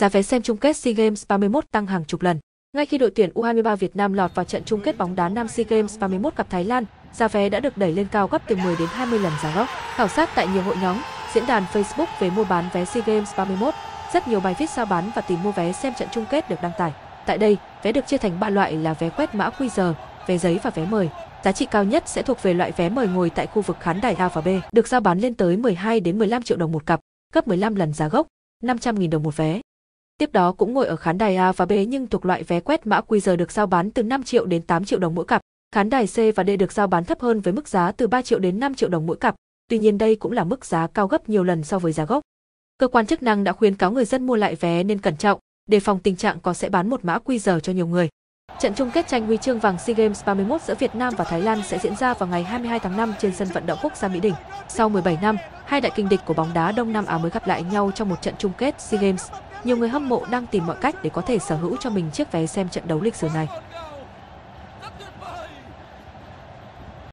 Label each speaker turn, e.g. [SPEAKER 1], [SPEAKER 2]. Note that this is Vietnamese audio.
[SPEAKER 1] giá vé xem chung kết SEA Games 31 tăng hàng chục lần. Ngay khi đội tuyển U23 Việt Nam lọt vào trận chung kết bóng đá nam SEA Games 31 gặp Thái Lan, giá vé đã được đẩy lên cao gấp từ 10 đến 20 lần giá gốc. Khảo sát tại nhiều hội nhóm, diễn đàn Facebook về mua bán vé SEA Games 31, rất nhiều bài viết giao bán và tìm mua vé xem trận chung kết được đăng tải. Tại đây, vé được chia thành 3 loại là vé quét mã QR, vé giấy và vé mời. Giá trị cao nhất sẽ thuộc về loại vé mời ngồi tại khu vực khán đài A và B, được giao bán lên tới 12 đến 15 triệu đồng một cặp, gấp 15 lần giá gốc, 500.000 đồng một vé. Tiếp đó cũng ngồi ở khán đài A và B nhưng thuộc loại vé quét mã QR được giao bán từ 5 triệu đến 8 triệu đồng mỗi cặp. Khán đài C và D được giao bán thấp hơn với mức giá từ 3 triệu đến 5 triệu đồng mỗi cặp. Tuy nhiên đây cũng là mức giá cao gấp nhiều lần so với giá gốc. Cơ quan chức năng đã khuyến cáo người dân mua lại vé nên cẩn trọng, đề phòng tình trạng có sẽ bán một mã QR cho nhiều người. Trận chung kết tranh huy chương vàng SEA Games 31 giữa Việt Nam và Thái Lan sẽ diễn ra vào ngày 22 tháng 5 trên sân vận động quốc gia Mỹ Đình. Sau 17 năm, hai đại kinh địch của bóng đá Đông Nam Á mới gặp lại nhau trong một trận chung kết SEA Games. Nhiều người hâm mộ đang tìm mọi cách để có thể sở hữu cho mình chiếc vé xem trận đấu lịch sử này.